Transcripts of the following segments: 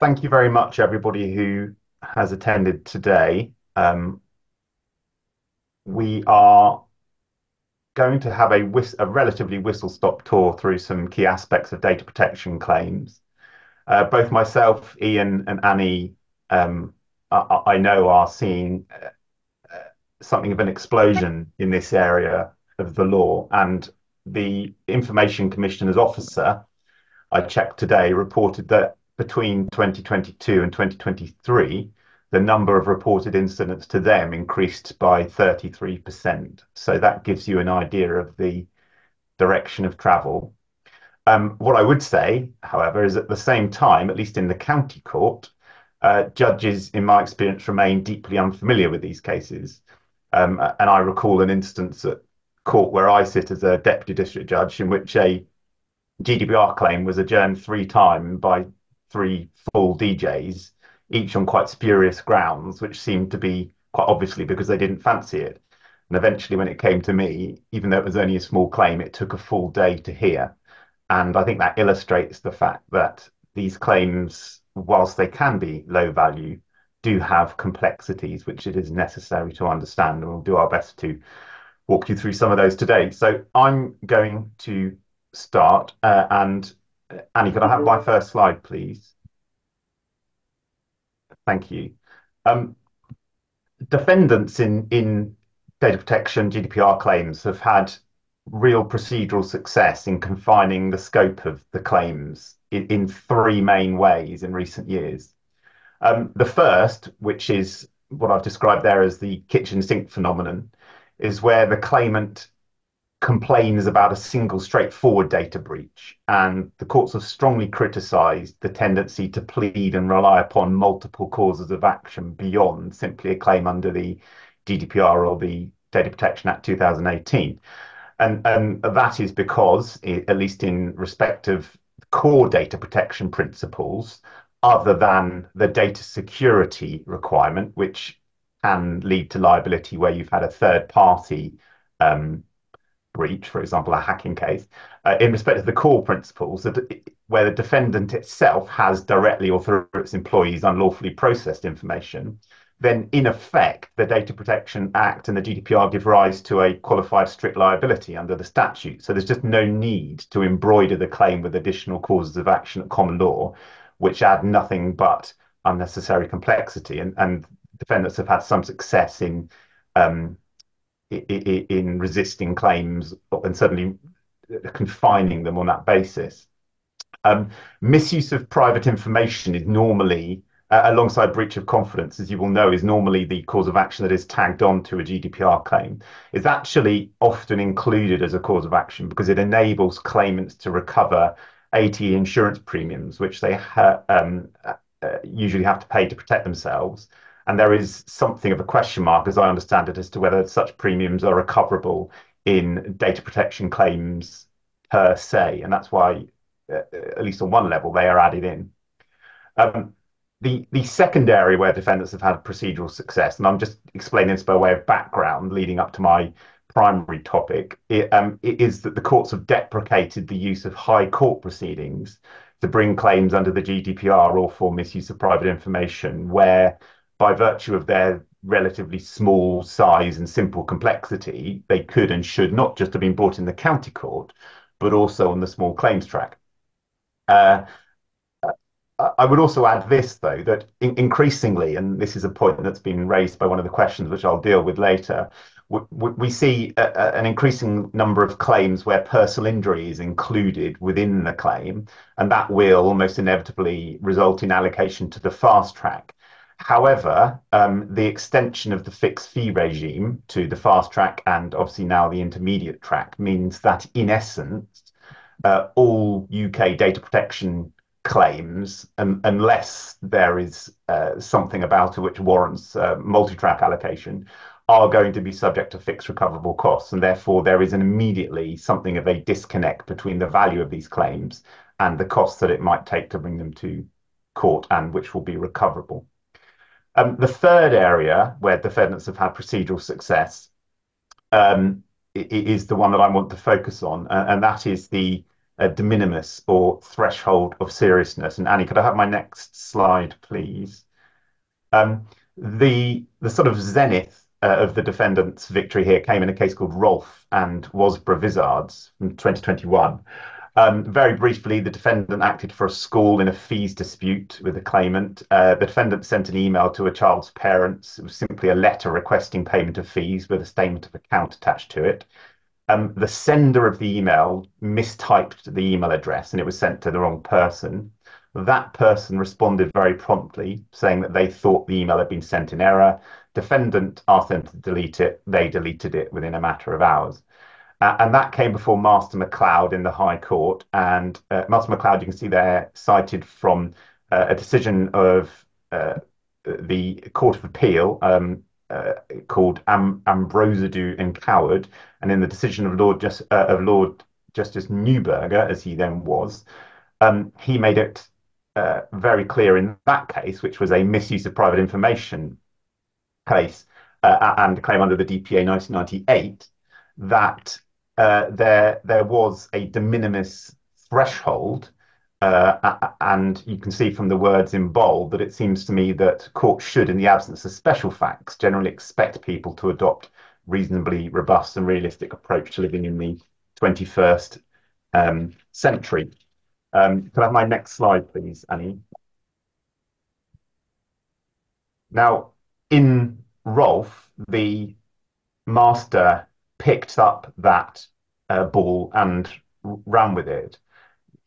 thank you very much, everybody who has attended today. Um, we are going to have a, a relatively whistle-stop tour through some key aspects of data protection claims. Uh, both myself, Ian, and Annie, um, I, I, know, are seeing uh, uh, something of an explosion in this area of the law, and the Information Commissioner's officer, I checked today, reported that between 2022 and 2023, the number of reported incidents to them increased by 33%. So that gives you an idea of the direction of travel. Um, what I would say, however, is at the same time, at least in the county court, uh, judges, in my experience, remain deeply unfamiliar with these cases. Um, and I recall an instance at court where I sit as a deputy district judge in which a GDPR claim was adjourned three times by three full DJs each on quite spurious grounds, which seemed to be quite obviously because they didn't fancy it. And eventually, when it came to me, even though it was only a small claim, it took a full day to hear. And I think that illustrates the fact that these claims, whilst they can be low value, do have complexities which it is necessary to understand. And we'll do our best to walk you through some of those today. So I'm going to start. Uh, and Annie, could I have my first slide, please? Thank you. Um, defendants in, data protection GDPR claims have had real procedural success in confining the scope of the claims in, in three main ways in recent years. Um, the first, which is what I've described there as the kitchen sink phenomenon, is where the claimant complains about a single straightforward data breach, and the courts have strongly criticised the tendency to plead and rely upon multiple causes of action beyond simply a claim under the GDPR or the Data Protection Act 2018. And, and that is because, at least in respect of core data protection principles, other than the data security requirement, which can lead to liability where you've had a third party um, breach, for example, a hacking case, uh, in respect of the core principles, that where the defendant itself has directly or through its employees unlawfully processed information, then in effect, the Data Protection Act and the GDPR give rise to a qualified strict liability under the statute. So there's just no need to embroider the claim with additional causes of action at common law, which add nothing but unnecessary complexity. And, and defendants have had some success in um, in resisting claims and certainly confining them on that basis. Um, misuse of private information is normally, uh, alongside breach of confidence, as you will know, is normally the cause of action that is tagged on to a GDPR claim. It's actually often included as a cause of action because it enables claimants to recover ATE insurance premiums, which they ha um, uh, usually have to pay to protect themselves and there is something of a question mark, as I understand it, as to whether such premiums are recoverable in data protection claims per se, and that's why, uh, at least on one level, they are added in. Um, the, second area where defendants have had procedural success, and I'm just explaining this by way of background leading up to my primary topic, um, is that the courts have deprecated the use of high court proceedings to bring claims under the GDPR or for misuse of private information, where by virtue of their relatively small size and simple complexity, they could and should not just have been brought in the county court, but also on the small claims track. Uh, I would also add this, though, that in increasingly, and this is a point that's been raised by one of the questions which I'll deal with later, we, see a, a, an increasing number of claims where personal injury is included within the claim, and that will almost inevitably result in allocation to the fast track. However, um, the extension of the fixed fee regime to the fast track and obviously now the intermediate track means that in essence, uh, all UK data protection claims, um, unless there is uh, something about it which warrants uh, multi-track allocation, are going to be subject to fixed recoverable costs. And therefore, there is an immediately something of a disconnect between the value of these claims and the costs that it might take to bring them to court and which will be recoverable. Um, the third area where defendants have had procedural success um, is the one that I want to focus on, and that is the a de minimis or threshold of seriousness. And Annie, could I have my next slide, please? Um, the the sort of zenith uh, of the defendant's victory here came in a case called Rolfe and Wasbrough Vizards from 2021. Um, very briefly, the defendant acted for a school in a fees dispute with the claimant. Uh, the defendant sent an email to a child's parents. It was simply a letter requesting payment of fees with a statement of account attached to it. Um, the sender of the email mistyped the email address and it was sent to the wrong person. That person responded very promptly, saying that they thought the email had been sent in error. Defendant asked them to delete it. They deleted it within a matter of hours. Uh, and that came before Master McCloud in the High Court. And uh, Master McCloud, you can see there, cited from uh, a decision of uh, the Court of Appeal um, uh, called Am- Ambrosiadou and Coward. And in the decision of Lord, Just- uh, of Lord Justice Neuberger, as he then was, um, he made it very clear in that case, which was a misuse of private information case and a claim under the DPA 1998, that uh, there there was a de minimis threshold. Uh, and you can see from the words in bold that it seems to me that courts should, in the absence of special facts, generally expect people to adopt reasonably robust and realistic approach to living in the 21st um, century. Um, can I have my next slide, please, Annie? Now, in Rolfe, the master picked up that uh, ball and ran with it.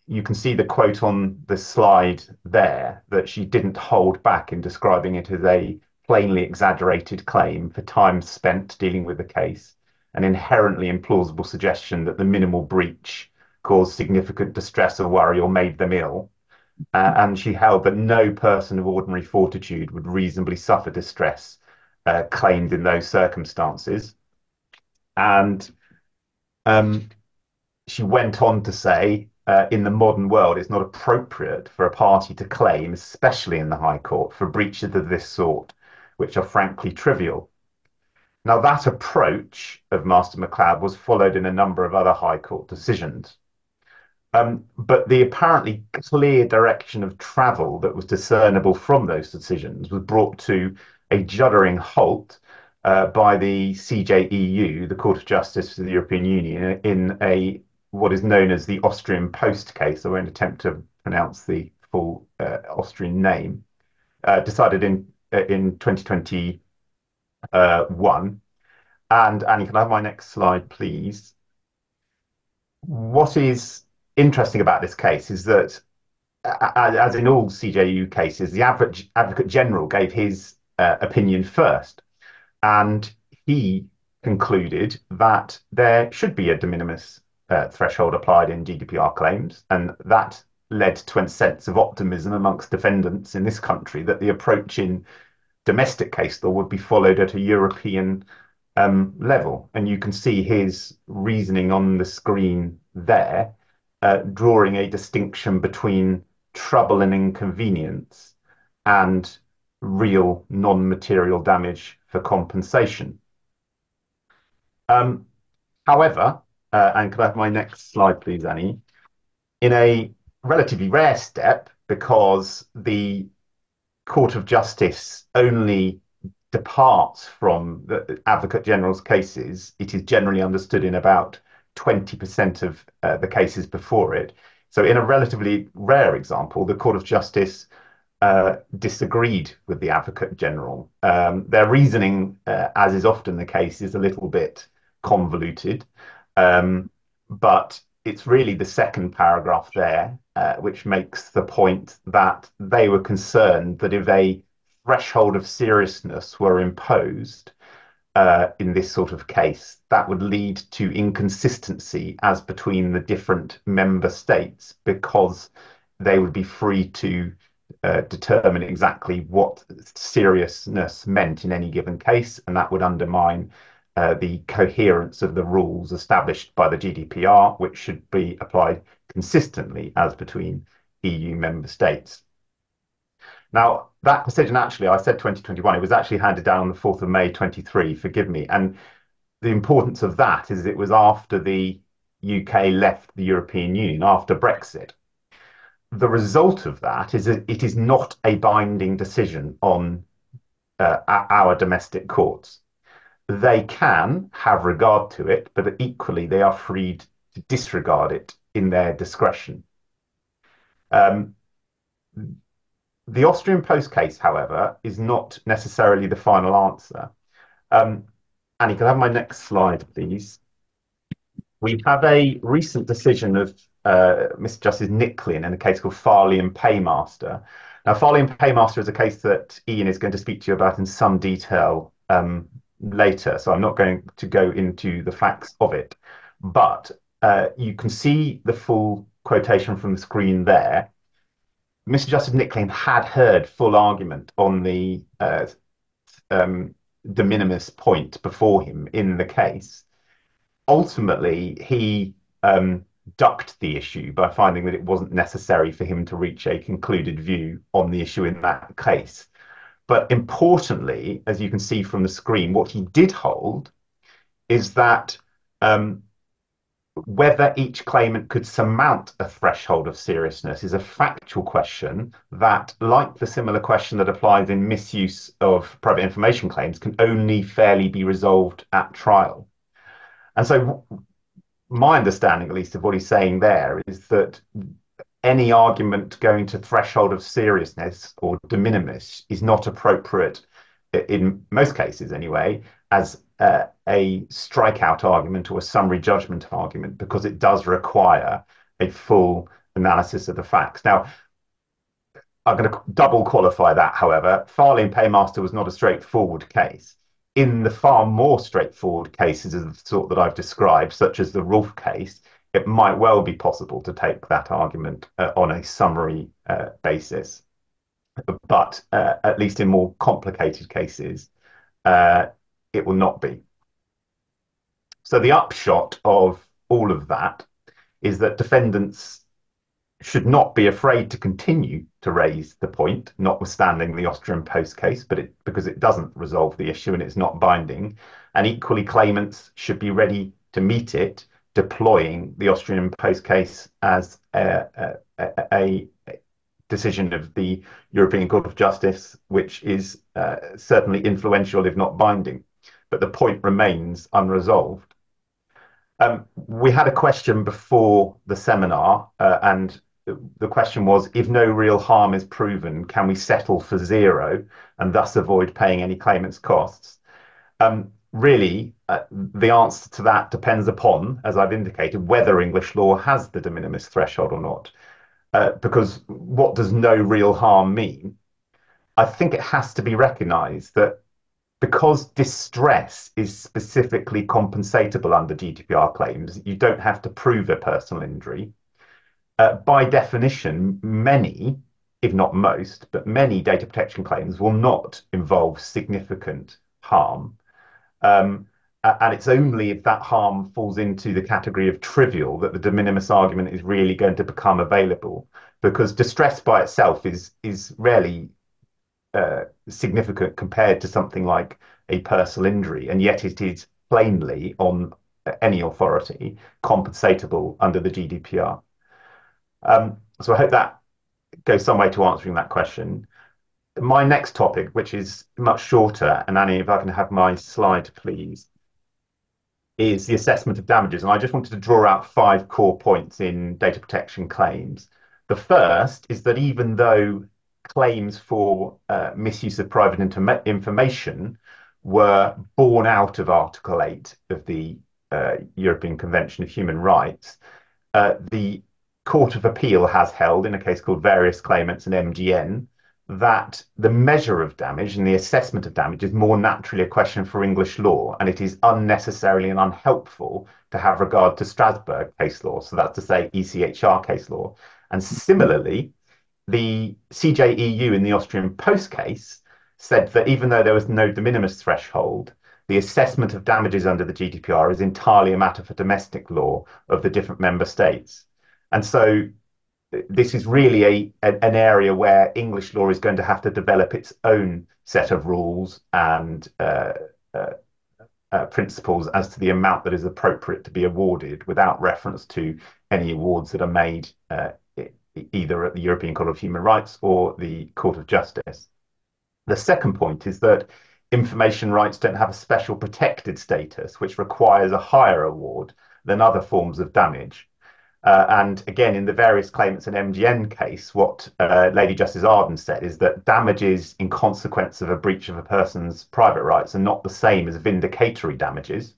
You can see the quote on the slide there that she didn't hold back in describing it as a plainly exaggerated claim for time spent dealing with the case, an inherently implausible suggestion that the minimal breach caused significant distress or worry or made them ill. Uh, and she held that no person of ordinary fortitude would reasonably suffer distress uh, claimed in those circumstances. And um, she went on to say, uh, in the modern world, it's not appropriate for a party to claim, especially in the High Court, for breaches of this sort, which are frankly trivial. Now, that approach of Master McCloud was followed in a number of other High Court decisions. Um, but the apparently clear direction of travel that was discernible from those decisions was brought to a juddering halt uh, by the CJEU, the Court of Justice for the European Union, in a what is known as the Austrian Post case. I won't attempt to pronounce the full uh, Austrian name. Uh, decided in uh, in 2021. And Annie, can I have my next slide, please? What is interesting about this case is that, as in all CJEU cases, the Advocate General gave his uh, opinion first. And he concluded that there should be a de minimis uh, threshold applied in GDPR claims. And that led to a sense of optimism amongst defendants in this country that the approach in domestic case law would be followed at a European um, level. And you can see his reasoning on the screen there, uh, drawing a distinction between trouble and inconvenience and real non-material damage for compensation. Um, however, uh, and could I have my next slide, please, Annie? In a relatively rare step, because the Court of Justice only departs from the Advocate General's cases, it is generally understood in about 20% of uh, the cases before it. So, in a relatively rare example, the Court of Justice uh, disagreed with the Advocate General. Um, their reasoning, uh, as is often the case, is a little bit convoluted, um, but it's really the second paragraph there uh, which makes the point that they were concerned that if a threshold of seriousness were imposed uh, in this sort of case, that would lead to inconsistency as between the different member states because they would be free to uh, determine exactly what seriousness meant in any given case, and that would undermine uh, the coherence of the rules established by the GDPR, which should be applied consistently as between EU member states. Now, that decision actually, I said 2021, it was actually handed down on the 4th of May 23, forgive me. And the importance of that is it was after the UK left the European Union after Brexit. The result of that is that it is not a binding decision on uh, our domestic courts. They can have regard to it, but equally they are freed to disregard it in their discretion. Um, the Austrian Post case, however, is not necessarily the final answer. Um, Annie, can I have my next slide, please? We have a recent decision of uh, Mr. Justice Nicklin in a case called Farley and Paymaster. Now, Farley and Paymaster is a case that Ian is going to speak to you about in some detail um, later, so I'm not going to go into the facts of it. But uh, you can see the full quotation from the screen there. Mr. Justice Nicklin had heard full argument on the uh, um, de minimis point before him in the case. Ultimately, he um, ducked the issue by finding that it wasn't necessary for him to reach a concluded view on the issue in that case. But importantly, as you can see from the screen, what he did hold is that um, whether each claimant could surmount a threshold of seriousness is a factual question that, like the similar question that applies in misuse of private information claims, can only fairly be resolved at trial. And so, my understanding, at least, of what he's saying there is that any argument going to threshold of seriousness or de minimis is not appropriate in most cases, anyway, as uh, a strikeout argument or a summary judgment argument because it does require a full analysis of the facts. Now, I'm going to double qualify that, however. Farley and Paymaster was not a straightforward case. In the far more straightforward cases of the sort that I've described, such as the Rolfe case, it might well be possible to take that argument uh, on a summary uh, basis. But uh, at least in more complicated cases, uh, it will not be. So the upshot of all of that is that defendants should not be afraid to continue to raise the point, notwithstanding the Austrian Post case, but it, because it doesn't resolve the issue and it's not binding. And equally, claimants should be ready to meet it, deploying the Austrian Post case as a, a, a, decision of the European Court of Justice, which is uh, certainly influential, if not binding but the point remains unresolved. Um, we had a question before the seminar, uh, and the question was if no real harm is proven, can we settle for zero and thus avoid paying any claimant's costs? Um, really, uh, the answer to that depends upon, as I've indicated, whether English law has the de minimis threshold or not. Uh, because what does no real harm mean? I think it has to be recognised that because distress is specifically compensatable under GDPR claims, you don't have to prove a personal injury. Uh, by definition, many, if not most, but many data protection claims will not involve significant harm. Um, and it's only if that harm falls into the category of trivial that the de minimis argument is really going to become available because distress by itself is is rarely uh, significant compared to something like a personal injury, and yet it is plainly on any authority compensatable under the GDPR. Um, so I hope that goes some way to answering that question. My next topic, which is much shorter, and Annie, if I can have my slide, please, is the assessment of damages. And I just wanted to draw out five core points in data protection claims. The first is that even though claims for uh, misuse of private information were born out of Article 8 of the uh, European Convention of Human Rights. Uh, the Court of Appeal has held, in a case called Various Claimants and MGN, that the measure of damage and the assessment of damage is more naturally a question for English law, and it is unnecessarily and unhelpful to have regard to Strasbourg case law, so that's to say ECHR case law. And similarly, the CJEU in the Austrian Post case said that even though there was no de minimis threshold, the assessment of damages under the GDPR is entirely a matter for domestic law of the different member states. And so this is really a, an area where English law is going to have to develop its own set of rules and uh, uh, uh, principles as to the amount that is appropriate to be awarded without reference to any awards that are made uh, either at the European Court of Human Rights or the Court of Justice. The second point is that information rights don't have a special protected status, which requires a higher award than other forms of damage. Uh, and again, in the various claimants and MGN case, what uh, Lady Justice Arden said is that damages in consequence of a breach of a person's private rights are not the same as vindicatory damages.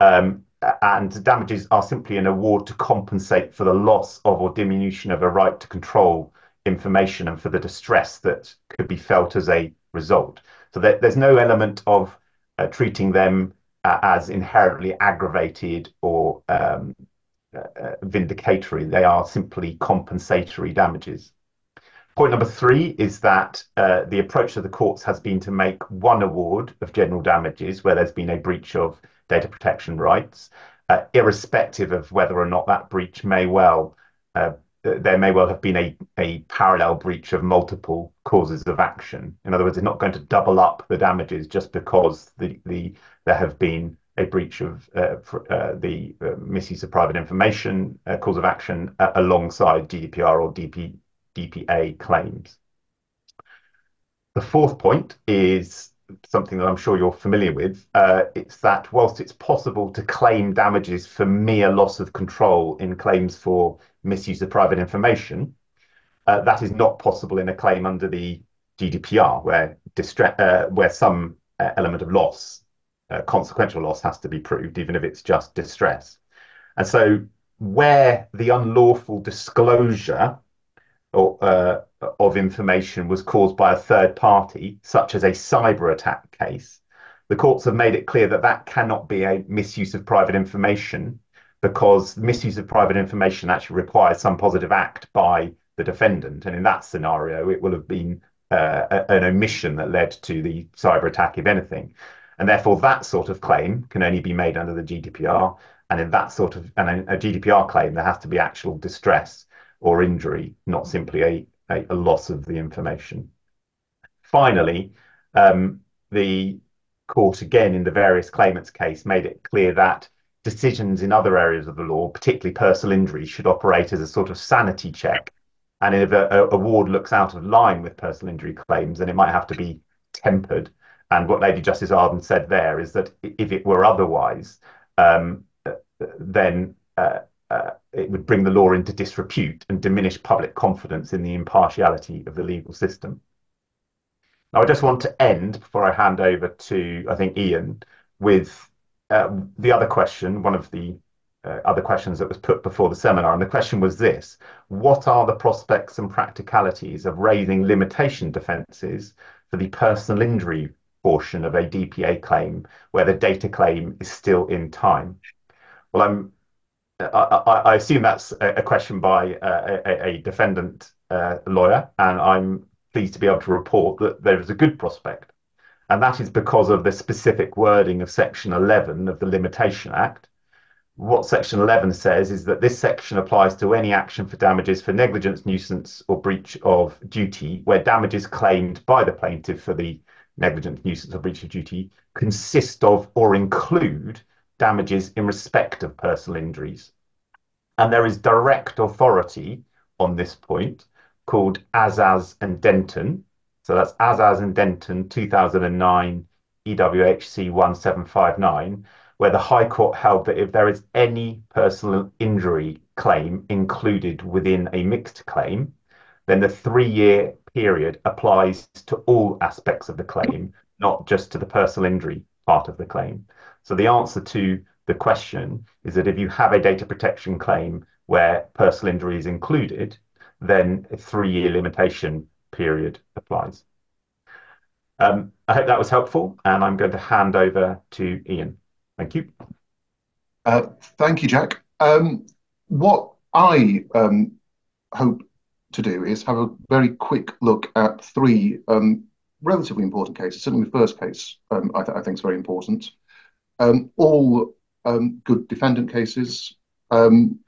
Um, and damages are simply an award to compensate for the loss of or diminution of a right to control information and for the distress that could be felt as a result. So there, there's no element of uh, treating them uh, as inherently aggravated or um, vindicatory. They are simply compensatory damages. Point number three is that uh, the approach of the courts has been to make one award of general damages where there's been a breach of data protection rights, uh, irrespective of whether or not that breach may well uh, there may well have been a, a parallel breach of multiple causes of action. In other words, it's not going to double up the damages just because the, the there have been a breach of uh, uh, the uh, misuse of private information uh, cause of action uh, alongside GDPR or DP, DPA claims. The fourth point is something that I'm sure you're familiar with. Uh, it's that whilst it's possible to claim damages for mere loss of control in claims for misuse of private information, that is not possible in a claim under the GDPR, where where some element of loss uh, consequential loss has to be proved, even if it's just distress. And so, where the unlawful disclosure or, uh, of information was caused by a third party, such as a cyber attack case, the courts have made it clear that that cannot be a misuse of private information because misuse of private information actually requires some positive act by the defendant. And in that scenario, it will have been uh, an omission that led to the cyber attack, if anything. And therefore, that sort of claim can only be made under the GDPR. And in that sort of and a GDPR claim, there has to be actual distress or injury, not simply a, a, a loss of the information. Finally, um, the court, again, in the various claimants' case, made it clear that decisions in other areas of the law, particularly personal injury, should operate as a sort of sanity check. And if a, a award looks out of line with personal injury claims, then it might have to be tempered. And what Lady Justice Arden said there is that if it were otherwise, um, then uh, uh, it would bring the law into disrepute and diminish public confidence in the impartiality of the legal system. Now, I just want to end before I hand over to, I think, Ian, with uh, the other question, one of the uh, other questions that was put before the seminar. And the question was this What are the prospects and practicalities of raising limitation defences for the personal injury portion of a DPA claim where the data claim is still in time? Well, I'm, I, I assume that's a, question by a, a, defendant uh, lawyer, and I'm pleased to be able to report that there is a good prospect. And that is because of the specific wording of Section 11 of the Limitation Act. What Section 11 says is that this section applies to any action for damages for negligence, nuisance, or breach of duty where damages claimed by the plaintiff for the negligent nuisance or breach of duty consist of or include damages in respect of personal injuries. And there is direct authority on this point called Azaz and Denton. So that's Azaz and Denton 2009 EWHC 1759, where the High Court held that if there is any personal injury claim included within a mixed claim, then the three year period applies to all aspects of the claim, not just to the personal injury part of the claim. So the answer to the question is that if you have a data protection claim where personal injury is included, then a three-year limitation period applies. Um, I hope that was helpful, and I'm going to hand over to Ian. Thank you. Uh, thank you, Jack. Um, what I um, hope to do is have a very quick look at three um, relatively important cases. Certainly, the first case um, I, th- I, think is very important. Um, all um, good defendant cases, um,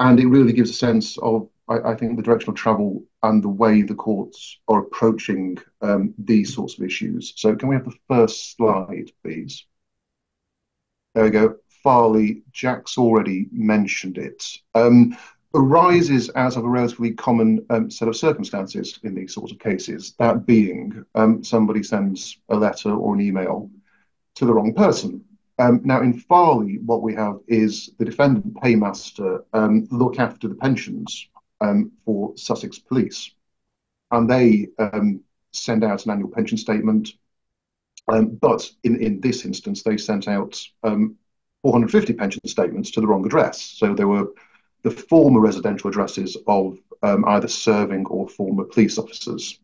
and it really gives a sense of, I, I, think, the direction of travel and the way the courts are approaching um, these sorts of issues. So, can we have the first slide, please? there we go. Farley, Jack's already mentioned it. Um, arises out of a relatively common um, set of circumstances in these sorts of cases. That being, um, somebody sends a letter or an email to the wrong person. Um, now, in Farley, what we have is the defendant paymaster um, look after the pensions um, for Sussex Police, and they um, send out an annual pension statement. But in, in this instance, they sent out um, 450 pension statements to the wrong address. So they were the former residential addresses of either serving or former police officers.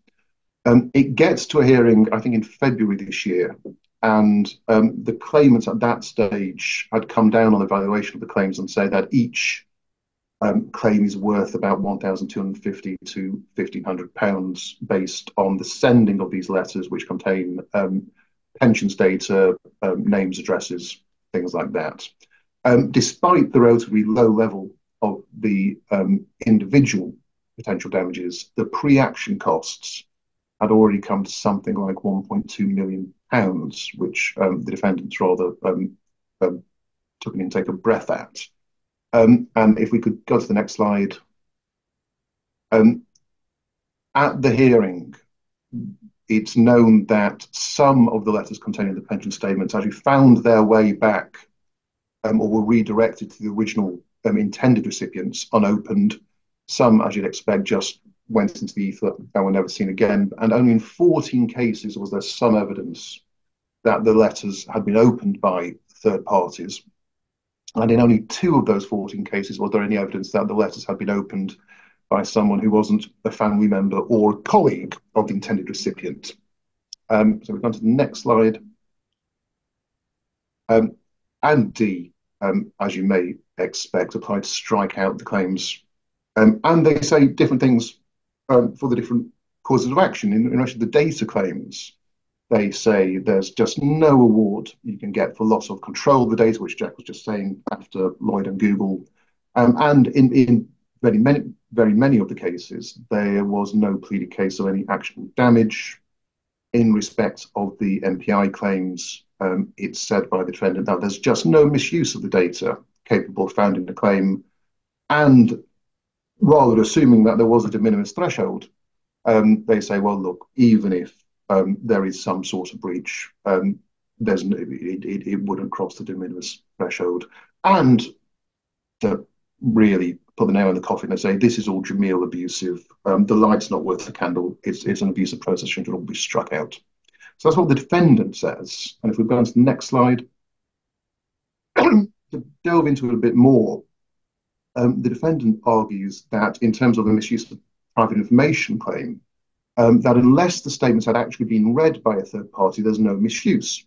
it gets to a hearing, I think, in February this year, and um, the claimants at that stage had come down on the valuation of the claims and say that each um, claim is worth about 1,250 to 1,500 pounds based on the sending of these letters, which contain um, pensions data, um, names, addresses, things like that. Um, despite the relatively low level of the um, individual potential damages, the pre-action costs had already come to something like 1.2 million pounds, which um, the defendants rather um, um, took an intake of breath at. Um, and if we could go to the next slide. Um, at the hearing, it's known that some of the letters containing the pension statements actually found their way back um, or were redirected to the original intended recipients unopened. Some, as you'd expect, just went into the ether and were never seen again. And only in 14 cases was there some evidence that the letters had been opened by third parties. And in only two of those 14 cases was there any evidence that the letters had been opened by someone who wasn't a family member or a colleague of the intended recipient. Um, so we've gone to the next slide. Um, and D, um, as you may expect, applied to strike out the claims. Um, and they say different things um, for the different causes of action. In, in relation to the data claims, they say there's just no award you can get for loss of control of the data, which Jack was just saying after Lloyd and Google. Um, and in, in very many, very many of the cases, there was no pleaded case of any actual damage. In respect of the MPI claims, um, it's said by the defendant that there's just no misuse of the data capable of founding the claim. And rather assuming that there was a de minimis threshold, um, they say, well, look, even if um, there is some sort of breach, um, there's no, it, it, it, wouldn't cross the de minimis threshold. And to really put the nail in the coffin and say, this is all Jameel abusive. Um, the light's not worth the candle. It's, it's an abusive process and should all be struck out. So that's what the defendant says. And if we go on to the next slide, to delve into it a bit more, um, the defendant argues that in terms of the misuse of private information claim, um, that unless the statements had actually been read by a third party, there's no misuse.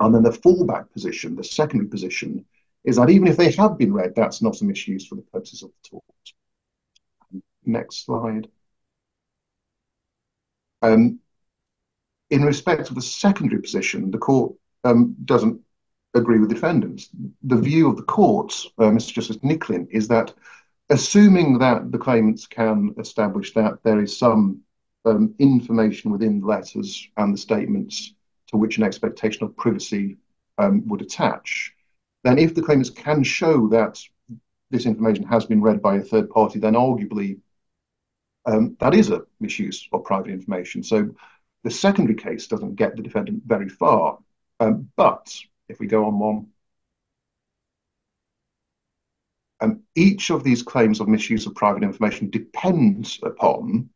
And then the fallback position, the secondary position, is that even if they have been read, that's not a misuse for the purposes of the tort. Next slide. Um, in respect of the secondary position, the court um, doesn't agree with the defendants. The view of the court, uh, Mr. Justice Nicklin, is that assuming that the claimants can establish that there is some um, information within the letters and the statements to which an expectation of privacy um, would attach, then if the claimants can show that this information has been read by a third party, then arguably um, that is a misuse of private information. So the secondary case doesn't get the defendant very far. Um, but if we go on one, um, each of these claims of misuse of private information depends upon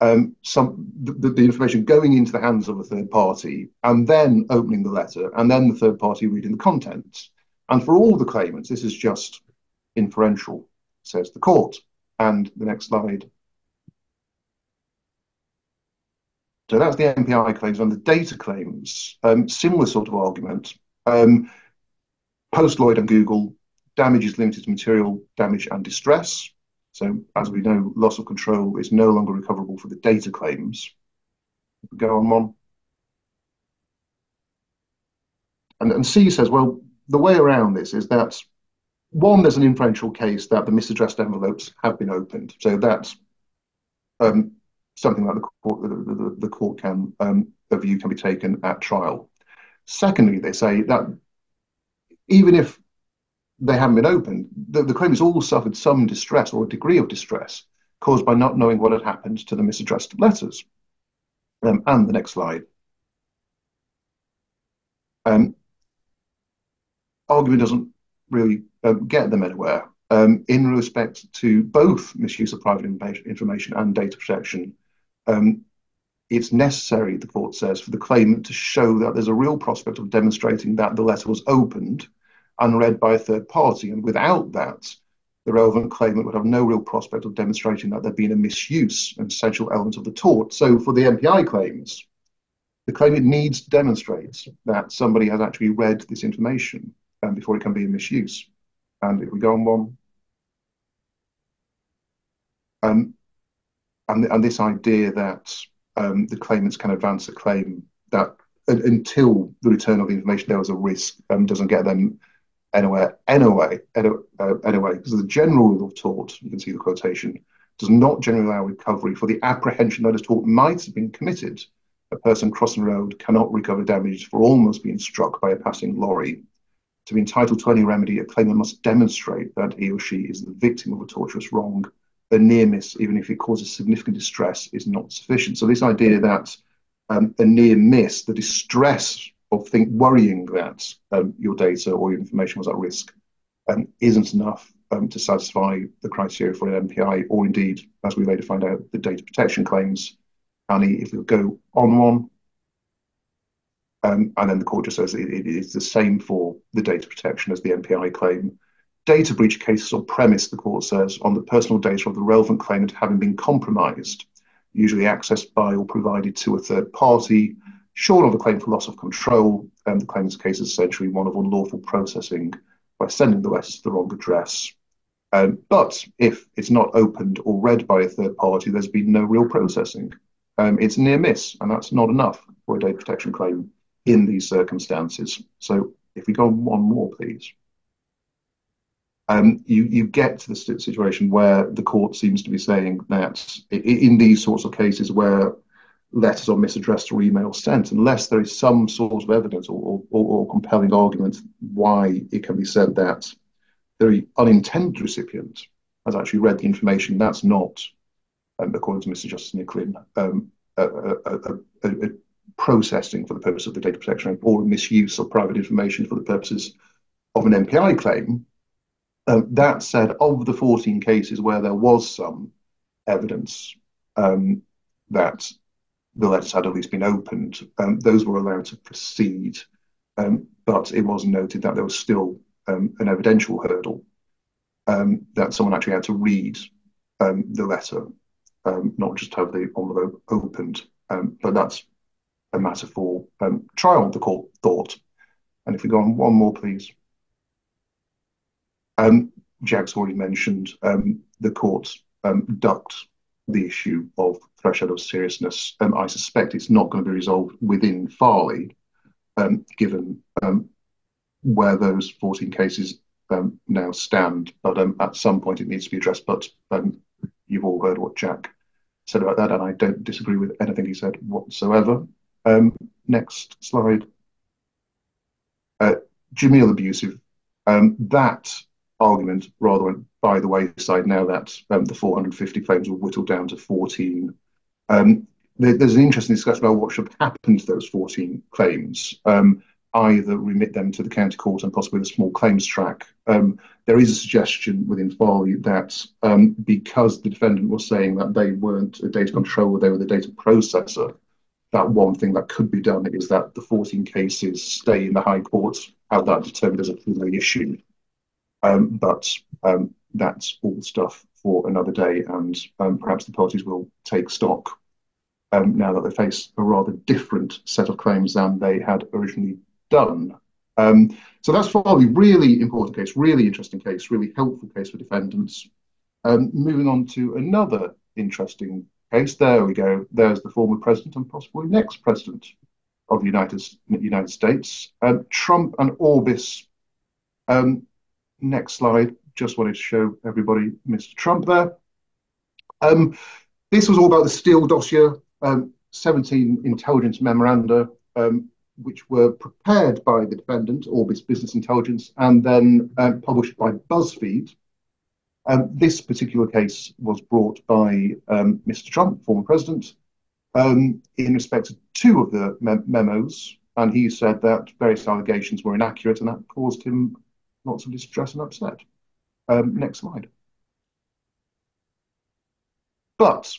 um, some the, the, information going into the hands of a third party and then opening the letter and then the third party reading the contents. And for all the claimants, this is just inferential, says the court. And the next slide. So that's the MPI claims. and the data claims, um, similar sort of argument. Um, Post Lloyd and Google, damage is limited to material damage and distress. So as we know, loss of control is no longer recoverable for the data claims. Go on, Mon. And, and C says, well, the way around this is that one, there's an inferential case that the misaddressed envelopes have been opened. So that's um, something that the court, the, the, the court can, um, a view can be taken at trial. Secondly, they say that even if they haven't been opened, the, the claimants all suffered some distress or a degree of distress caused by not knowing what had happened to the misaddressed letters. Um, and the next slide. Um, argument doesn't really um, get them anywhere um, in respect to both misuse of private information and data protection. Um, it's necessary, the court says, for the claimant to show that there's a real prospect of demonstrating that the letter was opened and read by a third party. And without that, the relevant claimant would have no real prospect of demonstrating that there'd been a misuse, an essential element of the tort. So for the MPI claims, the claimant needs to demonstrate that somebody has actually read this information um, before it can be a misuse. And if we go on one, um, and, and this idea that um, the claimants can advance a claim that uh, until the return of the information there was a risk um, doesn't get them anywhere anyway uh, anyway. Because the general rule of tort you can see the quotation does not generally allow recovery for the apprehension that a tort might have been committed. A person crossing the road cannot recover damages for almost being struck by a passing lorry. To be entitled to any remedy a claimant must demonstrate that he or she is the victim of a tortious wrong a near miss, even if it causes significant distress, is not sufficient. So this idea that um, a near miss, the distress of think worrying that um, your data or your information was at risk, um, isn't enough um, to satisfy the criteria for an MPI, or indeed, as we later find out, the data protection claims. Annie, if we go on one, um, and then the court just says it, it is the same for the data protection as the MPI claim data breach cases or premise, the court says, on the personal data of the relevant claimant having been compromised, usually accessed by or provided to a third party, short of a claim for loss of control, and the claimant's case is essentially one of unlawful processing by sending the letters to the wrong address. Um, but if it's not opened or read by a third party, there's been no real processing. Um, it's near miss, and that's not enough for a data protection claim in these circumstances. So if we go on one more, please um, you, you get to the situation where the court seems to be saying that in these sorts of cases where letters are misaddressed or emails sent, unless there is some sort of evidence or, or, or compelling argument why it can be said that the unintended recipient has actually read the information, that's not, um, according to Mr. Justice Nicklin, um, a, a, a, processing for the purpose of the Data Protection or misuse of private information for the purposes of an MPI claim. Um, that said, of the 14 cases where there was some evidence um, that the letters had at least been opened, um, those were allowed to proceed. Um, but it was noted that there was still um, an evidential hurdle um, that someone actually had to read the letter, not just have the envelope opened. but that's a matter for trial, the court thought. And if we go on one more, please. Um, Jack's already mentioned um, the court um, ducked the issue of threshold of seriousness. I suspect it's not going to be resolved within Farley, given where those 14 cases now stand. But at some point it needs to be addressed. But you've all heard what Jack said about that, and I don't disagree with anything he said whatsoever. Next slide. Uh, Jameel abusive. That argument rather went by the wayside now that um, the 450 claims were whittled down to 14. Um, there, there's an interesting discussion about what should happen to those 14 claims. Um, either remit them to the county court and possibly the small claims track. Um, there is a suggestion within Farley that um, because the defendant was saying that they weren't a data controller, they were the data processor, that one thing that could be done is that the 14 cases stay in the High Court, have that determined as a plenary issue, um, but um, that's all stuff for another day, and um, perhaps the parties will take stock um, now that they face a rather different set of claims than they had originally done. Um, so that's probably really important case, really interesting case, really helpful case for defendants. Um, moving on to another interesting case. There we go. There's the former president and possibly next president of the United United States, Trump and Orbis. Um, Next slide. Just wanted to show everybody Mr. Trump there. Um, this was all about the Steele dossier, um, 17 intelligence memoranda. Um, which were prepared by the defendant, Orbis Business Intelligence, and then uh, published by BuzzFeed. Um, this particular case was brought by um, Mr. Trump, former president, um, in respect to two of the mem memos, and he said that various allegations were inaccurate, and that caused him lots of distress and upset. Um, next slide. But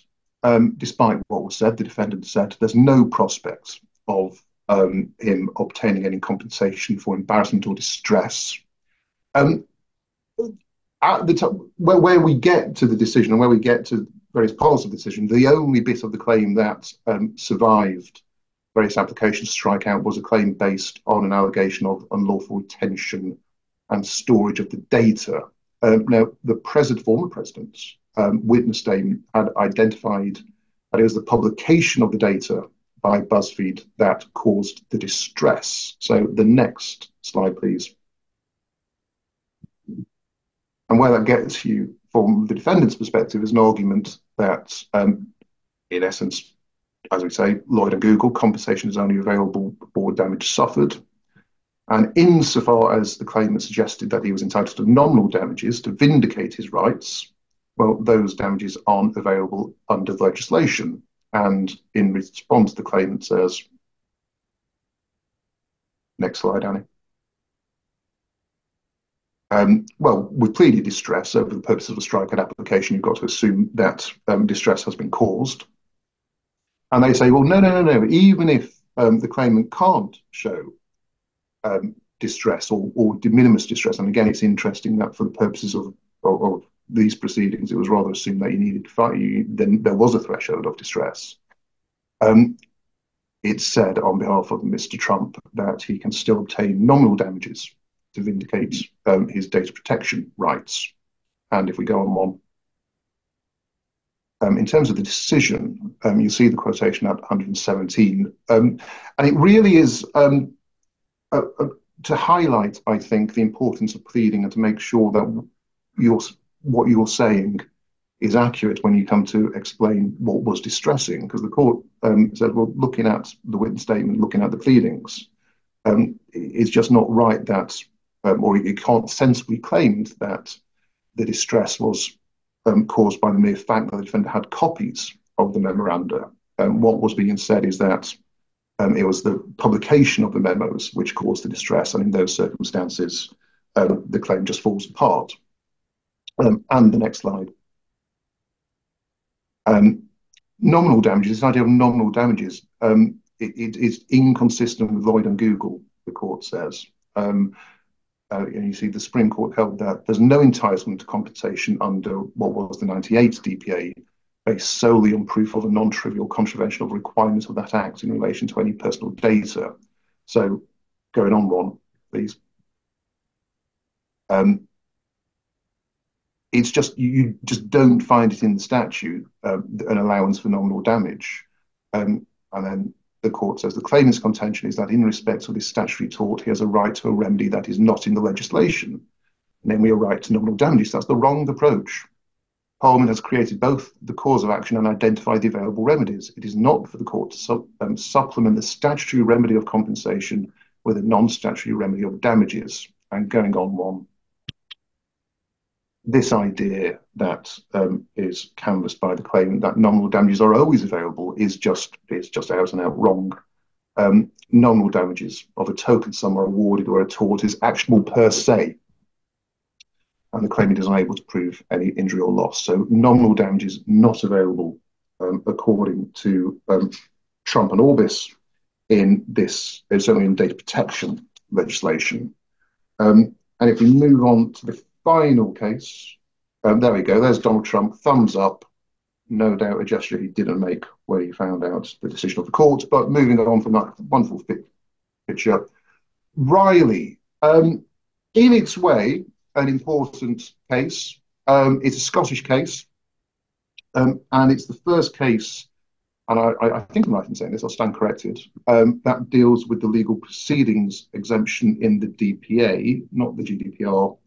um, despite what was said, the defendant said there's no prospects of um, him obtaining any compensation for embarrassment or distress. Um, at the time, where, where, we get to the decision and where we get to various parts of the decision, the only bit of the claim that um, survived various applications to strike out was a claim based on an allegation of unlawful retention and storage of the data. Um, now, the president, former president, um, witness statement had identified that it was the publication of the data by BuzzFeed that caused the distress. So the next slide, please. And where that gets you from the defendant's perspective is an argument that, um, in essence, as we say, Lloyd and Google, compensation is only available for damage suffered. And insofar as the claimant suggested that he was entitled to nominal damages to vindicate his rights, well, those damages aren't available under the legislation. And in response, the claimant says, next slide, Annie. Um, well, with pleaded distress over the purpose of a strikeout application, you've got to assume that um, distress has been caused. And they say, well, no, no, no, no. Even if um, the claimant can't show um, distress or, or de minimis distress, and again, it's interesting that for the purposes of, of, of these proceedings, it was rather assumed that you needed to fight, you, then there was a threshold of distress. Um, it said on behalf of Mr. Trump that he can still obtain nominal damages to vindicate um, his data protection rights. And if we go on one, um, in terms of the decision, um, you see the quotation at 117, um, and it really is um, uh, uh, to highlight, I think, the importance of pleading and to make sure that you're what you're saying is accurate when you come to explain what was distressing, because the court um, said, well, looking at the witness statement, looking at the pleadings, um, it's just not right that, um, or it can't sensibly claim that the distress was um, caused by the mere fact that the defendant had copies of the memoranda. Um, what was being said is that um, it was the publication of the memos which caused the distress, and in those circumstances, the claim just falls apart. Um, and the next slide. Um, nominal damages, this idea of nominal damages, um, it, it is inconsistent with Lloyd and Google, the court says. Um, uh, and you see the Supreme Court held that there's no entitlement to compensation under what was the 98 DPA based solely on proof of a non-trivial contravention of requirements of that act in relation to any personal data. So going on Ron, please. Um, it's just you just don't find it in the statute um, an allowance for nominal damage. Um, and then the court says the claimant's contention is that in respect of this statutory tort, he has a right to a remedy that is not in the legislation, namely a right to nominal damages. That's the wrong approach. Parliament has created both the cause of action and identified the available remedies. It is not for the court to su um, supplement the statutory remedy of compensation with a non-statutory remedy of damages. And going on one, this idea that um, is canvassed by the claimant that nominal damages are always available is just is just out and out wrong. Um, nominal damages of a token sum are awarded or a tort is actionable per se, and the claimant is unable to prove any injury or loss. So nominal damages not available um, according to um, Trump and Orbis in this, certainly in data protection legislation. Um, and if we move on to the final case, um, there we go. There's Donald Trump, thumbs up. No doubt a gesture he didn't make when he found out the decision of the court. But moving on from that wonderful picture, Riley, um, in its way, an important case. Um, it's a Scottish case, um, and it's the first case, and I, I, think I'm right in saying this, I'll stand corrected, um, that deals with the legal proceedings exemption in the DPA, not the GDPR,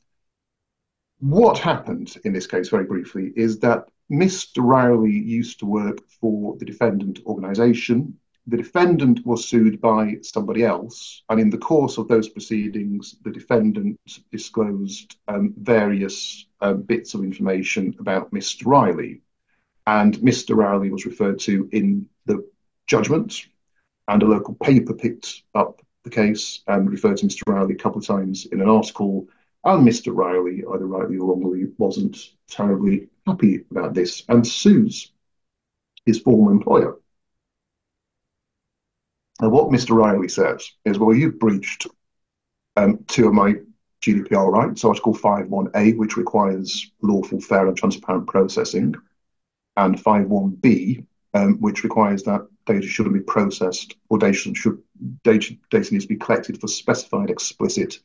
what happened in this case, very briefly, is that Mr. Rowley used to work for the defendant organisation. The defendant was sued by somebody else, and in the course of those proceedings, the defendant disclosed um, various uh, bits of information about Mr. Riley. And Mr. Riley was referred to in the judgment, and a local paper picked up the case and referred to Mr. Riley a couple of times in an article. And Mr. Riley, either rightly or wrongly, wasn't terribly happy about this and sues his former employer. And what Mr. Riley says is, well, you've breached um, two of my GDPR rights, So Article 5.1a, which requires lawful, fair, and transparent processing, and 5.1b, um, which requires that data shouldn't be processed or data should data, data needs to be collected for specified, explicit,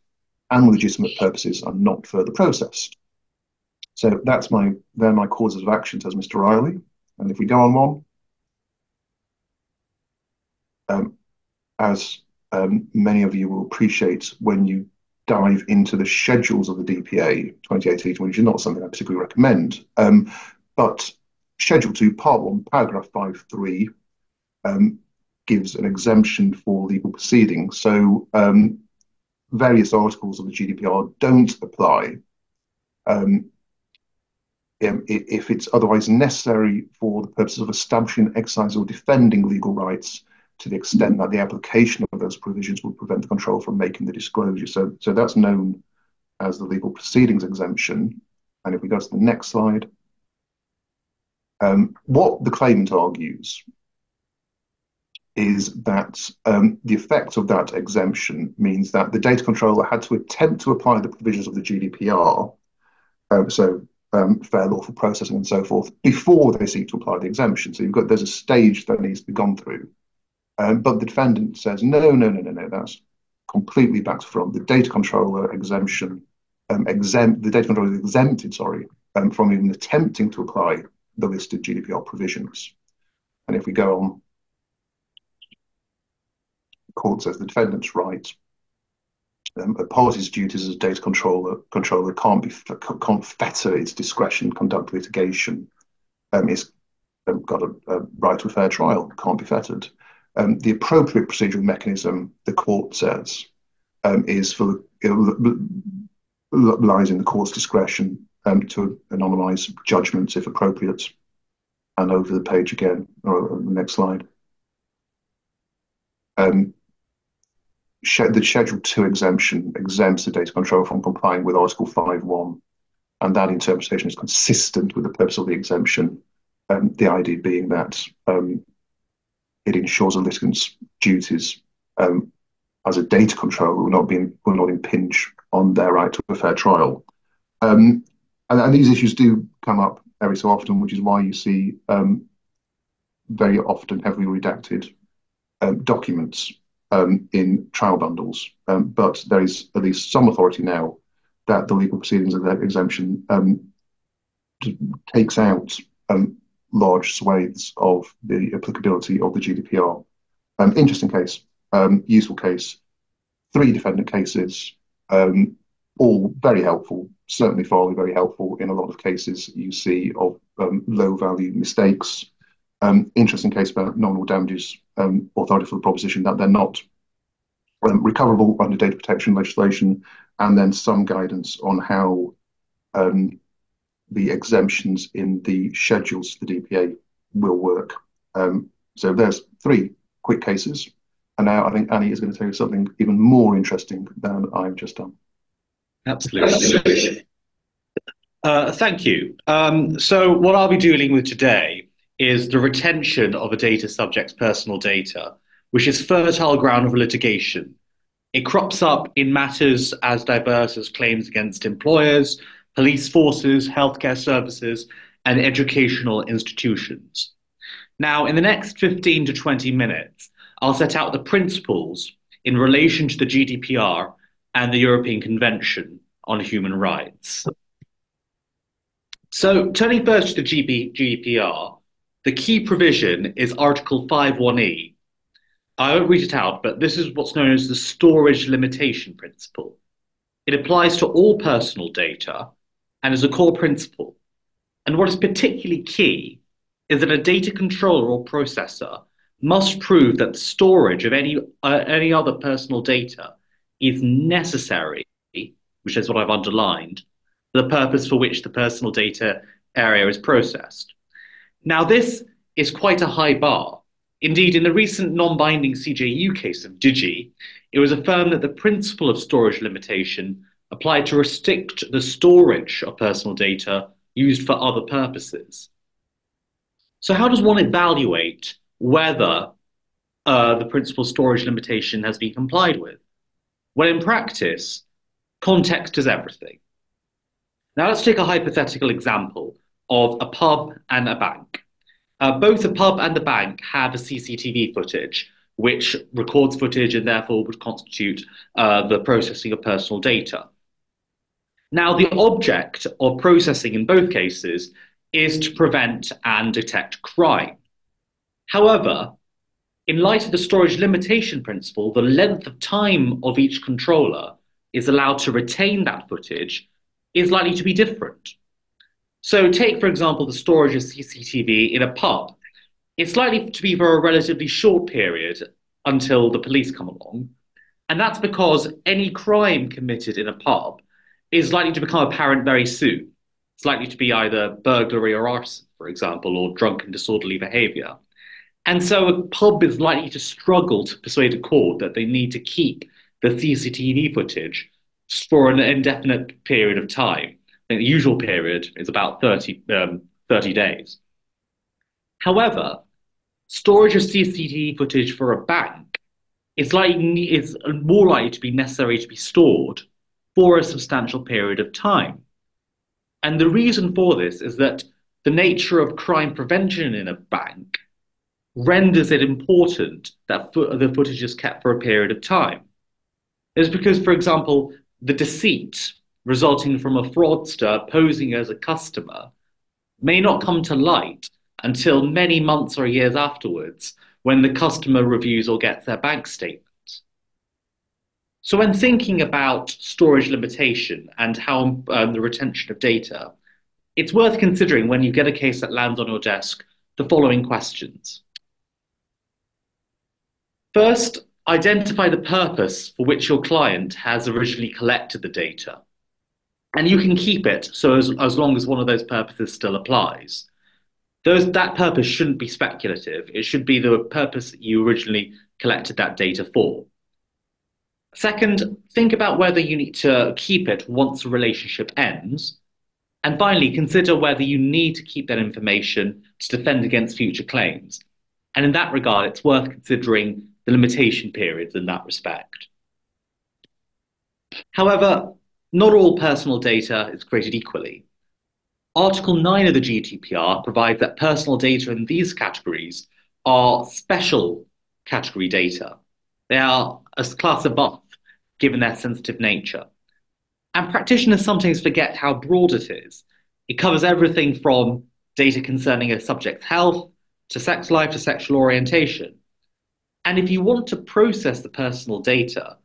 and legitimate purposes and not further processed. So that's my they're my causes of action, says Mr. Riley. And if we go on one, um, as um, many of you will appreciate when you dive into the schedules of the DPA 2018, which is not something I particularly recommend. Um, but Schedule 2, Part 1, Paragraph 5.3 um, gives an exemption for legal proceedings. So um, various articles of the GDPR don't apply um, if it's otherwise necessary for the purposes of establishing, exercising, or defending legal rights to the extent that the application of those provisions would prevent the control from making the disclosure. So, so that's known as the legal proceedings exemption. And if we go to the next slide, um, what the claimant argues is that um, the effect of that exemption means that the data controller had to attempt to apply the provisions of the GDPR, uh, so um, fair lawful processing and so forth, before they seek to apply the exemption. So you've got there's a stage that needs to be gone through. Um, but the defendant says, no, no, no, no, no, that's completely back from the data controller exemption, um, exempt, the data controller is exempted, sorry, um, from even attempting to apply the listed GDPR provisions. And if we go on, court says the defendant's right. Um, a party's duties as a data controller controller can't be can't fetter its discretion conduct litigation. Um, it's um, got a, a right to a fair trial, can't be fettered. Um, the appropriate procedural mechanism, the court says, um, is for lies in the court's discretion um, to anonymise judgments if appropriate. And over the page again, or the next slide. Um, the Schedule 2 exemption exempts the data control from complying with Article 5.1, and that interpretation is consistent with the purpose of the exemption. Um, the idea being that um, it ensures a litigant's duties um, as a data controller will not be will not impinge on their right to a fair trial. Um, and, and, these issues do come up every so often, which is why you see um, very often heavily redacted um, documents um, in trial bundles. Um, but there is at least some authority now that the legal proceedings of that exemption takes out um, large swathes of the applicability of the GDPR. Um, interesting case, um, useful case, three defendant cases, um, all very helpful, certainly Farley very helpful in a lot of cases you see of um, low value mistakes. Um, interesting case about nominal damages, um, authority for the proposition that they're not recoverable under data protection legislation, and then some guidance on how um, the exemptions in the schedules for the DPA will work. Um, so there's three quick cases. And now I think Annie is going to tell you something even more interesting than I've just done. Absolutely. Uh, thank you. Um, so what I'll be dealing with today is the retention of a data subject's personal data, which is fertile ground for litigation. It crops up in matters as diverse as claims against employers, police forces, healthcare services, and educational institutions. Now, in the next 15 to 20 minutes, I'll set out the principles in relation to the GDPR and the European Convention on Human Rights. So, turning first to the GDPR, the key provision is Article 5.1e. I won't read it out, but this is what's known as the storage limitation principle. It applies to all personal data, and is a core principle. And what is particularly key is that a data controller or processor must prove that the storage of any uh, any other personal data is necessary, which is what I've underlined, for the purpose for which the personal data area is processed. Now, this is quite a high bar. Indeed, in the recent non-binding CJEU case of Digi, it was affirmed that the principle of storage limitation applied to restrict the storage of personal data used for other purposes. So how does one evaluate whether uh, the principal storage limitation has been complied with? Well, in practice, context is everything. Now let's take a hypothetical example of a pub and a bank. Uh, both the pub and the bank have a CCTV footage, which records footage and therefore would constitute uh, the processing of personal data. Now, the object of processing in both cases is to prevent and detect crime. However, in light of the storage limitation principle, the length of time of each controller is allowed to retain that footage is likely to be different. So take, for example, the storage of CCTV in a pub. It's likely to be for a relatively short period until the police come along. And that's because any crime committed in a pub is likely to become apparent very soon. It's likely to be either burglary or arson, for example, or drunken disorderly behavior. And so a pub is likely to struggle to persuade a court that they need to keep the CCTV footage for an indefinite period of time. the usual period is about 30, um, 30 days. However, storage of CCTV footage for a bank is, likely, is more likely to be necessary to be stored for a substantial period of time. And the reason for this is that the nature of crime prevention in a bank renders it important that fo the footage is kept for a period of time. It's because, for example, the deceit resulting from a fraudster posing as a customer may not come to light until many months or years afterwards when the customer reviews or gets their bank statement. So when thinking about storage limitation and how um, the retention of data, it's worth considering when you get a case that lands on your desk the following questions. First, identify the purpose for which your client has originally collected the data. And you can keep it so as, as long as one of those purposes still applies. Those, that purpose shouldn't be speculative. It should be the purpose that you originally collected that data for. Second, think about whether you need to keep it once a relationship ends. And finally, consider whether you need to keep that information to defend against future claims. And in that regard, it's worth considering the limitation periods in that respect. However, not all personal data is created equally. Article 9 of the GDPR provides that personal data in these categories are special category data. They are a class above, given their sensitive nature. And practitioners sometimes forget how broad it is. It covers everything from data concerning a subject's health to sex life to sexual orientation. And if you want to process the personal data,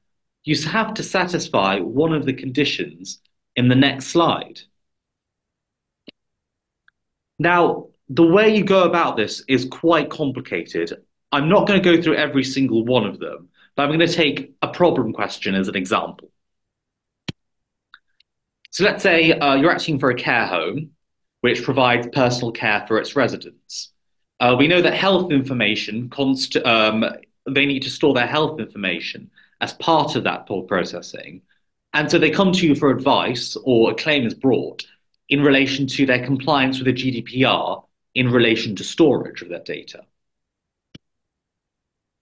you have to satisfy one of the conditions in the next slide. Now, the way you go about this is quite complicated. I'm not going to go through every single one of them, but I'm going to take a problem question as an example. So let's say uh, you're acting for a care home, which provides personal care for its residents. Uh, we know that health information, const um, they need to store their health information as part of that processing. And so they come to you for advice or a claim is brought in relation to their compliance with the GDPR in relation to storage of that data.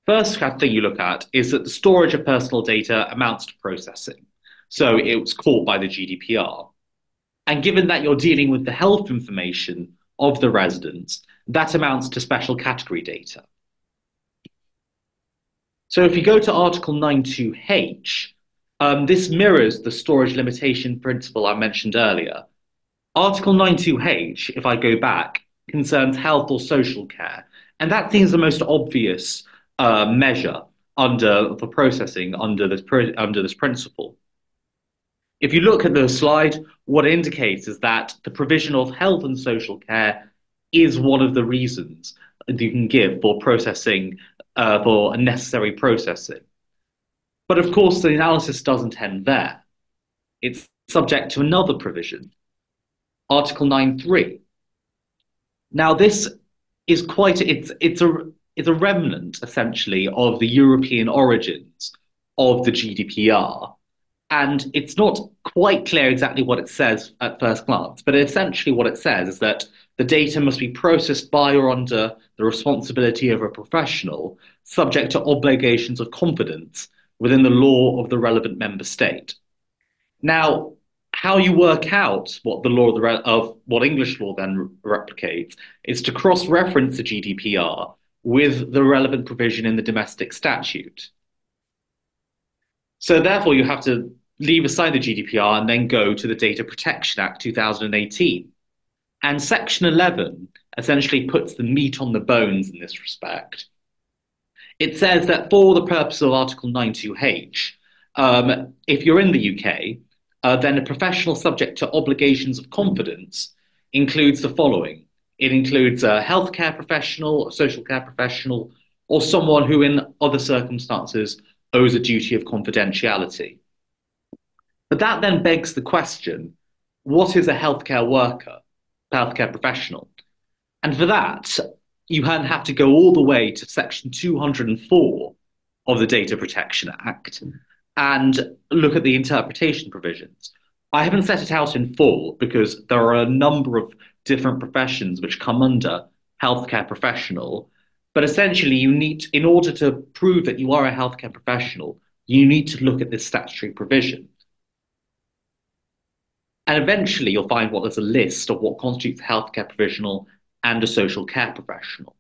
First thing you look at is that the storage of personal data amounts to processing. So it was caught by the GDPR. And given that you're dealing with the health information of the residents, that amounts to special category data. So if you go to Article 92H, um, this mirrors the storage limitation principle I mentioned earlier. Article 92H, if I go back, concerns health or social care. And that seems the most obvious uh, measure under for processing under this under this principle. If you look at the slide, what it indicates is that the provision of health and social care is one of the reasons that you can give for processing, uh, for necessary processing. But of course, the analysis doesn't end there. It's subject to another provision, Article 9.3. Now, this is quite, it's, it's, a, it's a remnant, essentially, of the European origins of the GDPR. And it's not quite clear exactly what it says at first glance, but essentially what it says is that the data must be processed by or under the responsibility of a professional, subject to obligations of confidence within the law of the relevant member state. Now, how you work out what the law of, the of what English law then replicates is to cross-reference the GDPR with the relevant provision in the domestic statute. So therefore, you have to leave aside the GDPR and then go to the Data Protection Act 2018. And Section 11 essentially puts the meat on the bones in this respect. It says that for the purpose of Article 92H, um, if you're in the UK, uh, then a professional subject to obligations of confidence includes the following. It includes a healthcare professional, a social care professional, or someone who in other circumstances owes a duty of confidentiality. But that then begs the question, what is a healthcare worker, healthcare professional? And for that, you have to go all the way to section 204 of the Data Protection Act and look at the interpretation provisions. I haven't set it out in full because there are a number of different professions which come under healthcare professional. But essentially, you need, in order to prove that you are a healthcare professional, you need to look at this statutory provision. And eventually you'll find what there's a list of what constitutes a healthcare professional and a social care professional.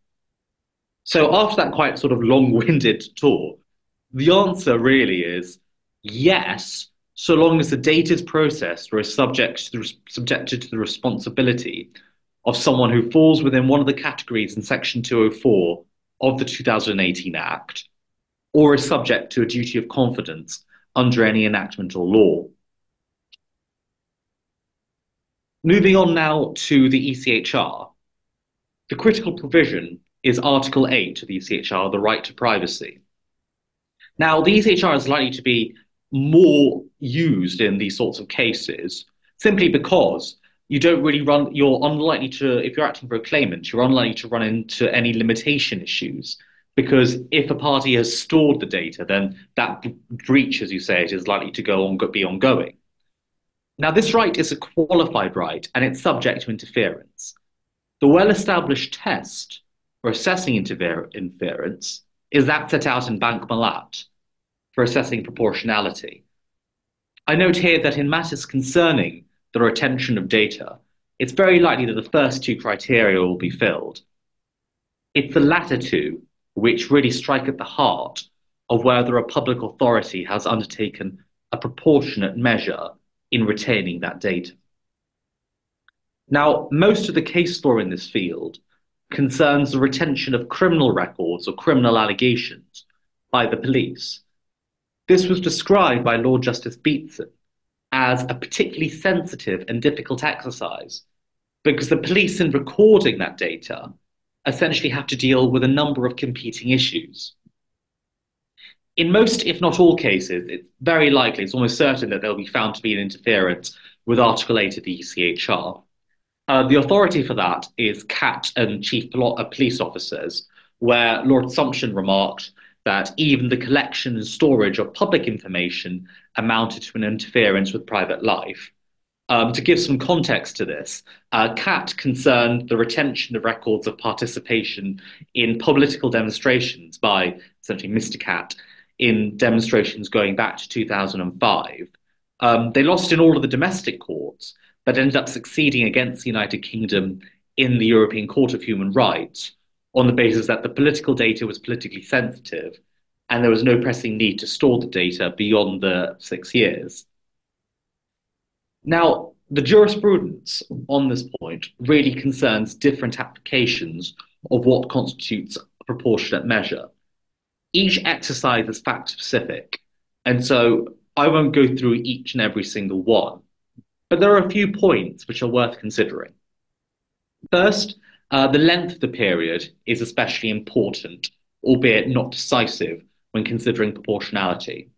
So after that quite sort of long-winded talk, the answer really is yes, so long as the data is processed or is subject to the, subjected to the responsibility of someone who falls within one of the categories in Section 204 of the 2018 Act, or is subject to a duty of confidence under any enactment or law. Moving on now to the ECHR. The critical provision is Article 8 of the ECHR, the right to privacy. Now, the ECHR is likely to be more used in these sorts of cases simply because you don't really run, you're unlikely to, if you're acting for a claimant, you're unlikely to run into any limitation issues. Because if a party has stored the data, then that breach, as you say, it is likely to go on, be ongoing. Now, this right is a qualified right and it's subject to interference. The well established test for assessing interference is that set out in Bank Mellat for assessing proportionality. I note here that in matters concerning the retention of data, it's very likely that the first two criteria will be filled. It's the latter two which really strike at the heart of whether a public authority has undertaken a proportionate measure in retaining that data. Now, most of the case law in this field concerns the retention of criminal records or criminal allegations by the police. This was described by Lord Justice Beatson as a particularly sensitive and difficult exercise because the police, in recording that data, essentially have to deal with a number of competing issues in most, if not all cases, it's very likely, it's almost certain that there'll be found to be an interference with Article 8 of the ECHR. Uh, the authority for that is Catt and Chief uh, Police Officers, where Lord Sumption remarked that even the collection and storage of public information amounted to an interference with private life. Um, to give some context to this, uh, Catt concerned the retention of records of participation in political demonstrations by essentially Mr. Catt in demonstrations going back to 2005. Um, they lost in all of the domestic courts, but ended up succeeding against the United Kingdom in the European Court of Human Rights on the basis that the political data was politically sensitive and there was no pressing need to store the data beyond the six years. Now, the jurisprudence on this point really concerns different applications of what constitutes a proportionate measure each exercise is fact specific. And so I won't go through each and every single one, but there are a few points which are worth considering. First, uh, the length of the period is especially important, albeit not decisive, when considering proportionality.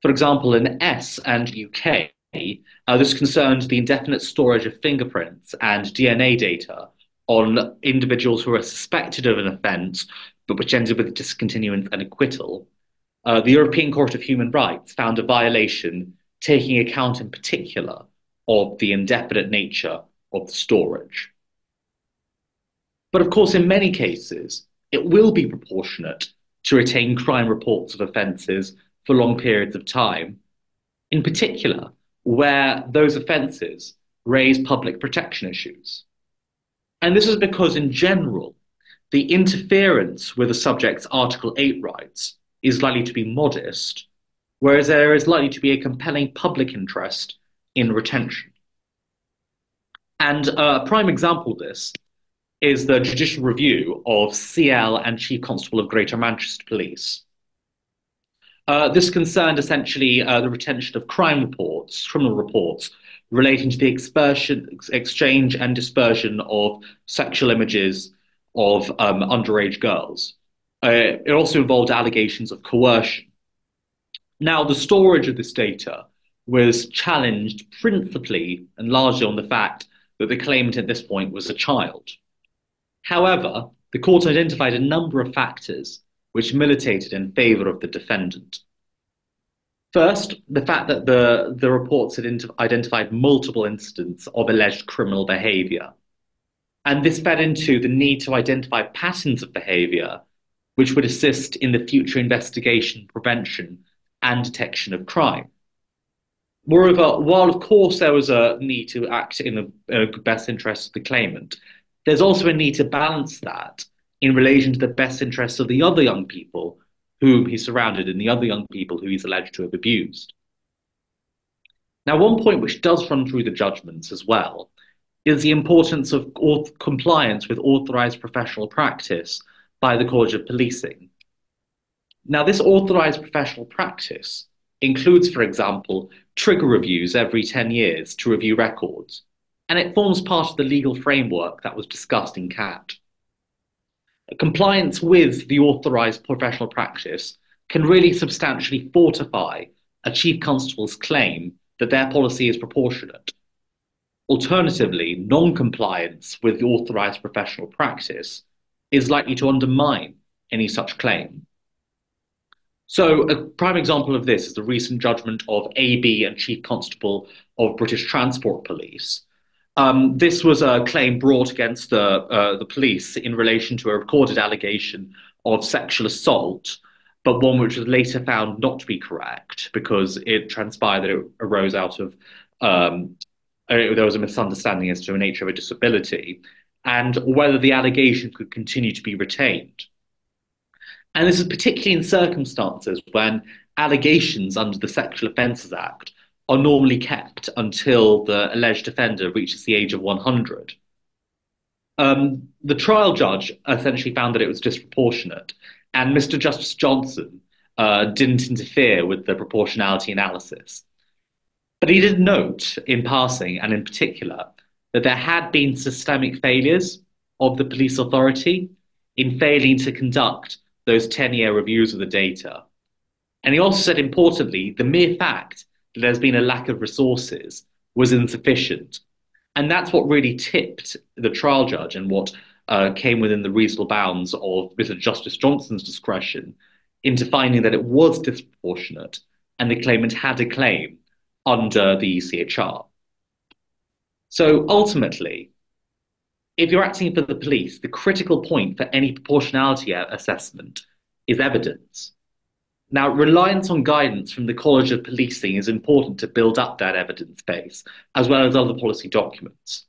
For example, in S and UK, uh, this concerns the indefinite storage of fingerprints and DNA data on individuals who are suspected of an offence, but which ended with discontinuance and acquittal. Uh, the European Court of Human Rights found a violation taking account in particular of the indefinite nature of the storage. But of course, in many cases, it will be proportionate to retain crime reports of offences for long periods of time, in particular, where those offences raise public protection issues. And this is because, in general, the interference with a subject's Article 8 rights is likely to be modest, whereas there is likely to be a compelling public interest in retention. And uh, a prime example of this is the judicial review of CL and Chief Constable of Greater Manchester Police. Uh, this concerned essentially uh, the retention of crime reports, criminal reports, relating to the exchange and dispersion of sexual images of um, underage girls. Uh, it also involved allegations of coercion. Now, the storage of this data was challenged principally and largely on the fact that the claimant at this point was a child. However, the court identified a number of factors which militated in favour of the defendant. First, the fact that the, the reports had identified multiple incidents of alleged criminal behaviour. And this fed into the need to identify patterns of behaviour which would assist in the future investigation, prevention, and detection of crime. Moreover, while of course there was a need to act in the best interest of the claimant, there's also a need to balance that in relation to the best interests of the other young people whom he's surrounded and the other young people who he's alleged to have abused. Now, one point which does run through the judgments as well is the importance of compliance with authorized professional practice by the College of Policing. Now, this authorized professional practice includes, for example, trigger reviews every 10 years to review records, and it forms part of the legal framework that was discussed in Catt. Compliance with the authorised professional practice can really substantially fortify a chief constable's claim that their policy is proportionate. Alternatively, non-compliance with the authorised professional practice is likely to undermine any such claim. So a prime example of this is the recent judgment of AB and Chief Constable of British Transport Police, um, this was a claim brought against the, uh, the police in relation to a recorded allegation of sexual assault, but one which was later found not to be correct because it transpired that it arose out of um, there was a misunderstanding as to the nature of a disability and whether the allegation could continue to be retained. And this is particularly in circumstances when allegations under the Sexual Offences Act are normally kept until the alleged offender reaches the age of 100. Um, the trial judge essentially found that it was disproportionate, and Mr. Justice Johnson uh, didn't interfere with the proportionality analysis. But he did note, in passing and in particular, that there had been systemic failures of the police authority in failing to conduct those 10 year reviews of the data. And he also said, importantly, the mere fact there's been a lack of resources was insufficient. And that's what really tipped the trial judge and what uh, came within the reasonable bounds of Mr. Justice Johnson's discretion into finding that it was disproportionate and the claimant had a claim under the ECHR. So ultimately, if you're acting for the police, the critical point for any proportionality assessment is evidence. Now, reliance on guidance from the College of Policing is important to build up that evidence base, as well as other policy documents.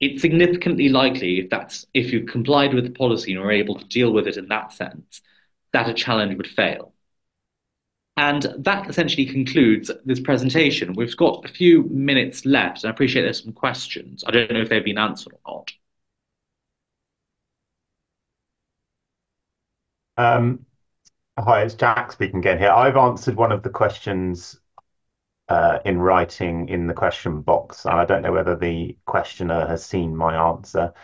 It's significantly likely if if you complied with the policy and were able to deal with it in that sense, that a challenge would fail. And that essentially concludes this presentation. We've got a few minutes left, and I appreciate there's some questions. I don't know if they've been answered or not. Um, Hi, it's Jack speaking again here. I've answered one of the questions uh, in writing in the question box, and I don't know whether the questioner has seen my answer.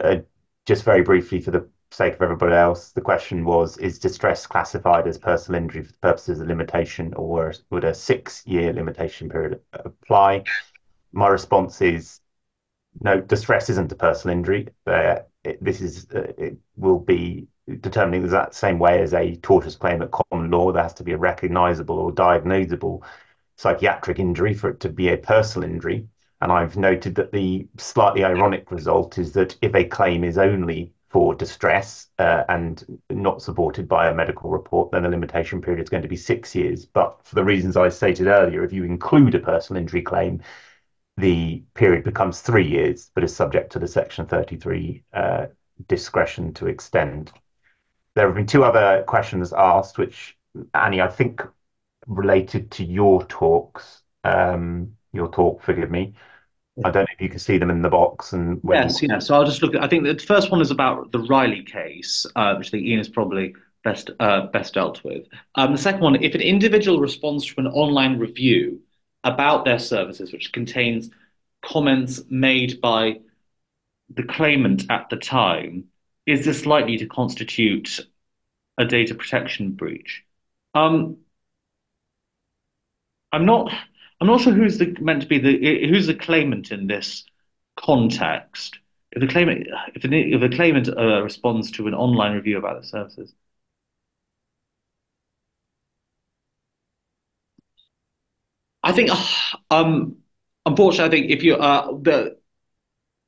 uh, just very briefly for the sake of everybody else, the question was, is distress classified as personal injury for the purposes of limitation or would a six-year limitation period apply? My response is no, distress isn't a personal injury. Uh, it, this is, uh, it will be determining that same way as a tortious claim at common law. There has to be a recognizable or diagnosable psychiatric injury for it to be a personal injury. And I've noted that the slightly ironic result is that if a claim is only for distress uh, and not supported by a medical report, then the limitation period is going to be six years. But for the reasons I stated earlier, if you include a personal injury claim, the period becomes three years, but is subject to the Section 33 uh, discretion to extend. There have been two other questions asked, which, Annie, I think related to your talks, um, your talk, forgive me. I don't know if you can see them in the box. And yes, you... yeah. So I'll just look. At, I think the first one is about the Riley case, uh, which I think Ian is probably best uh, best dealt with. Um, the second one, if an individual responds to an online review about their services, which contains comments made by the claimant at the time, is this likely to constitute a data protection breach? Um, I'm not. I'm not sure who's the, meant to be the who's the claimant in this context. If the claimant, if the, if the claimant uh, responds to an online review about the services, I think, uh, um, unfortunately, I think if you uh, the,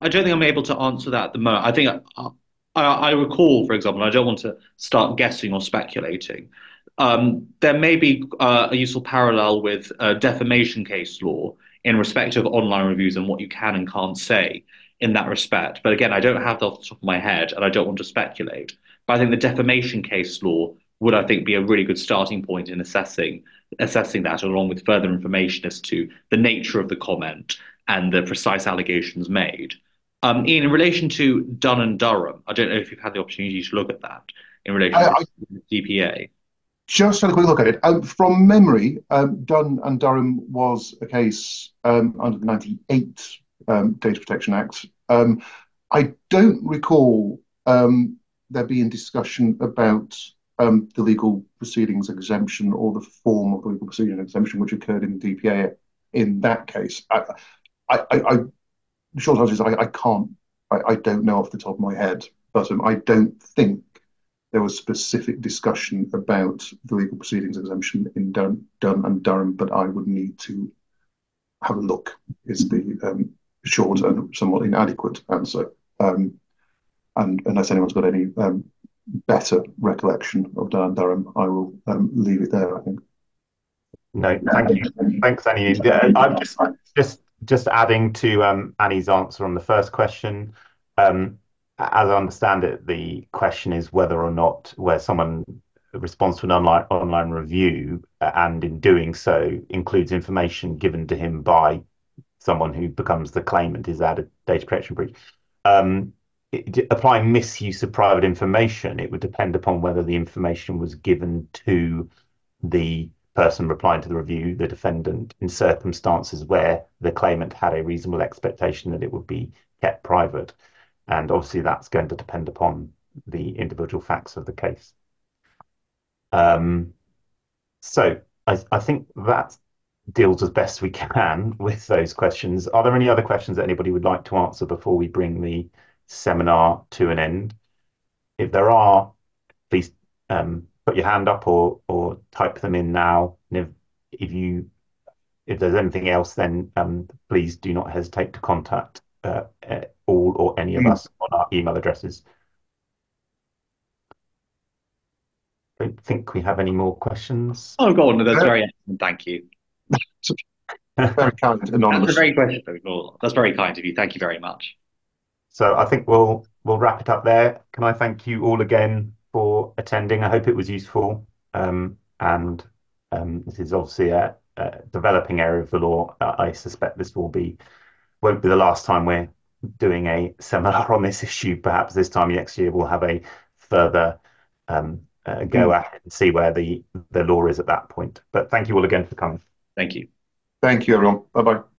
I don't think I'm able to answer that at the moment. I think uh, I, I recall, for example, I don't want to start guessing or speculating um, there may be uh, a useful parallel with uh, defamation case law in respect of online reviews and what you can and can't say in that respect. But again, I don't have that off the top of my head and I don't want to speculate. But I think the defamation case law would, I think, be a really good starting point in assessing assessing that, along with further information as to the nature of the comment and the precise allegations made. Um, Ian, in relation to Dunn and Durham, I don't know if you've had the opportunity to look at that in relation I, to the DPA just had a quick look at it. Um, from memory, um, Dunn and Durham was a case um, under the 98 um, Data Protection Act. Um, I don't recall um, there being discussion about the legal proceedings exemption or the form of the legal proceeding exemption which occurred in the DPA in that case. I, I, I, the short answer is I, I can't, I, I, don't know off the top of my head, but I don't think there was specific discussion about the legal proceedings exemption in Durham, Durham and Durham, but I would need to have a look, is the um, short and somewhat inadequate answer. Um, and unless anyone's got any um, better recollection of and Durham, I will um, leave it there, I think. No, thank you. Thanks, Annie. I'm just, just, just adding to um, Annie's answer on the first question. Um, as I understand it, the question is whether or not where someone responds to an online online review and in doing so includes information given to him by someone who becomes the claimant is that a data protection breach um, applying misuse of private information it would depend upon whether the information was given to the person replying to the review the defendant in circumstances where the claimant had a reasonable expectation that it would be kept private and obviously that's going to depend upon the individual facts of the case. Um, so I, I think that deals as best we can with those questions. Are there any other questions that anybody would like to answer before we bring the seminar to an end? If there are, please um, put your hand up or or type them in now. And if if you if there's anything else, then um, please do not hesitate to contact uh, all or any of mm. us on our email addresses. Don't think we have any more questions. Oh, go on. That's very excellent. Thank you. very kind, anonymous. That's a very question. That's very kind of you. Thank you very much. So I think we'll we'll wrap it up there. Can I thank you all again for attending? I hope it was useful. Um, and um, this is obviously a, a, developing area of the law. I suspect this will be won't be the last time we're doing a seminar on this issue. Perhaps this time next year we'll have a further um, uh, go mm. at and see where the, the law is at that point. But thank you all again for coming. Thank you. Thank you, everyone. Bye bye.